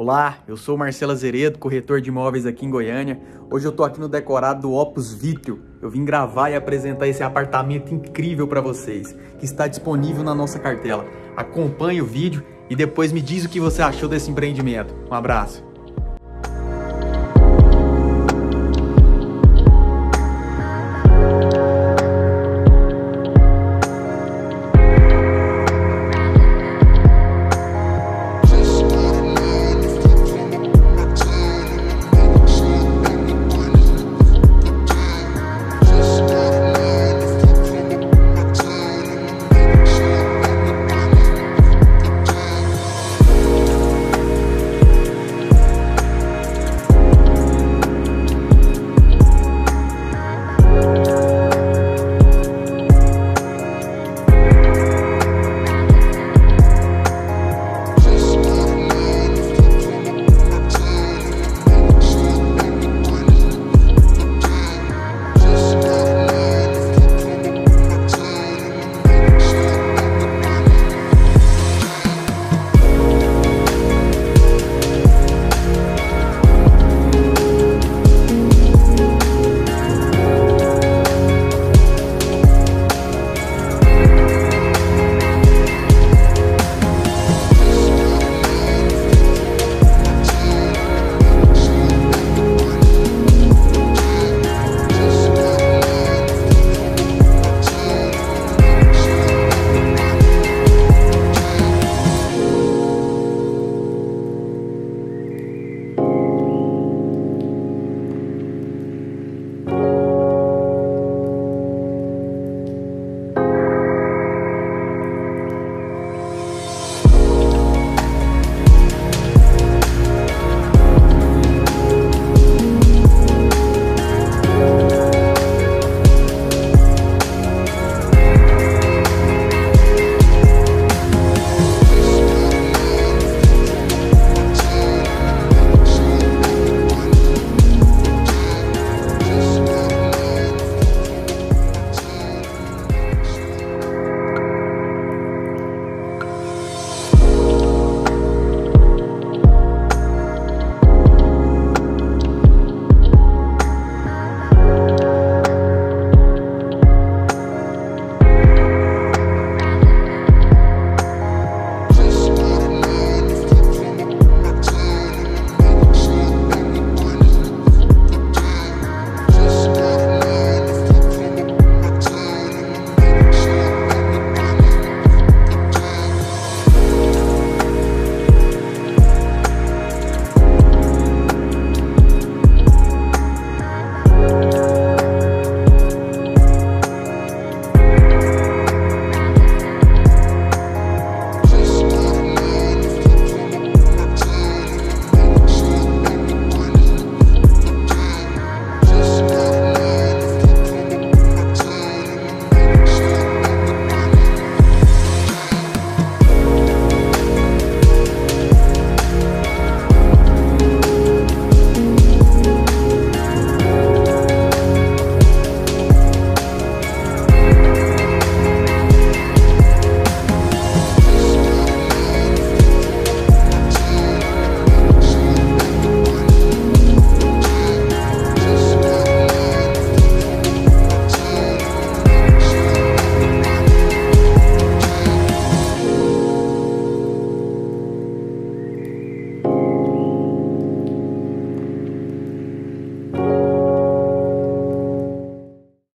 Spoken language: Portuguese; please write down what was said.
Olá, eu sou Marcelo Azeredo, corretor de imóveis aqui em Goiânia. Hoje eu tô aqui no decorado do Opus Vitrio. Eu vim gravar e apresentar esse apartamento incrível para vocês, que está disponível na nossa cartela. Acompanhe o vídeo e depois me diz o que você achou desse empreendimento. Um abraço.